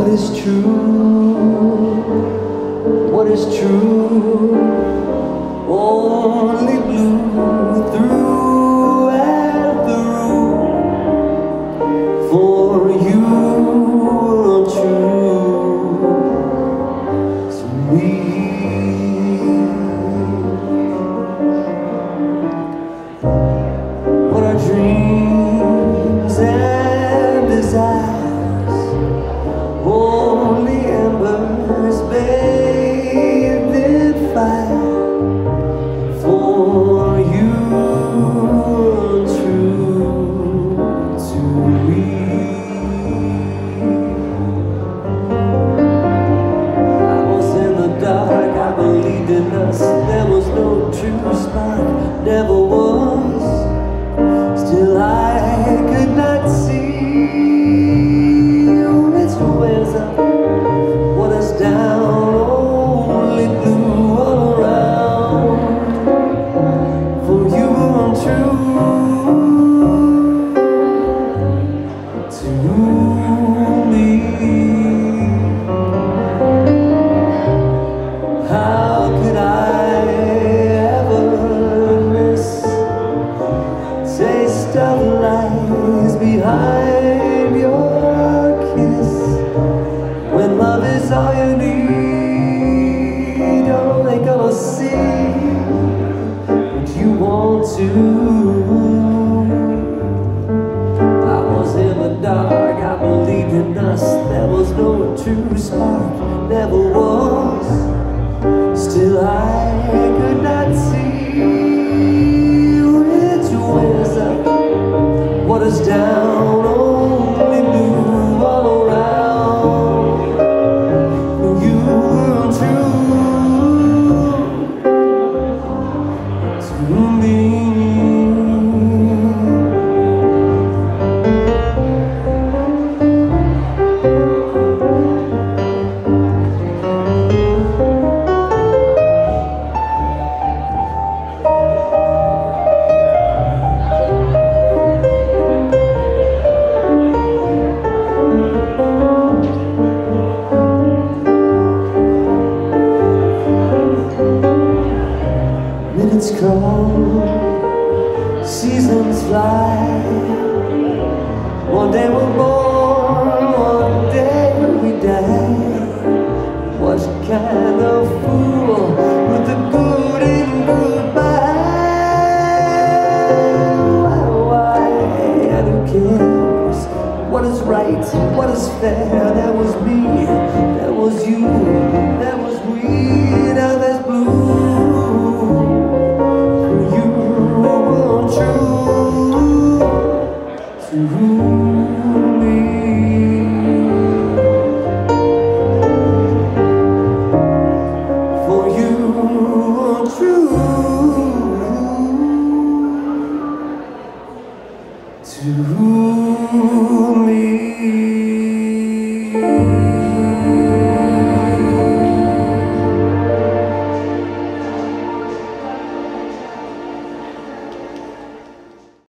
What is true? What is true? Only us. There was no true spark, never was. Spark, never was. Still, I could not see Minutes come, seasons fly One day we're born, one day we die What kind of fool would the good in goodbye? Why, why, and who cares? What is right, what is fair? That was me, that was you, that was we, to me.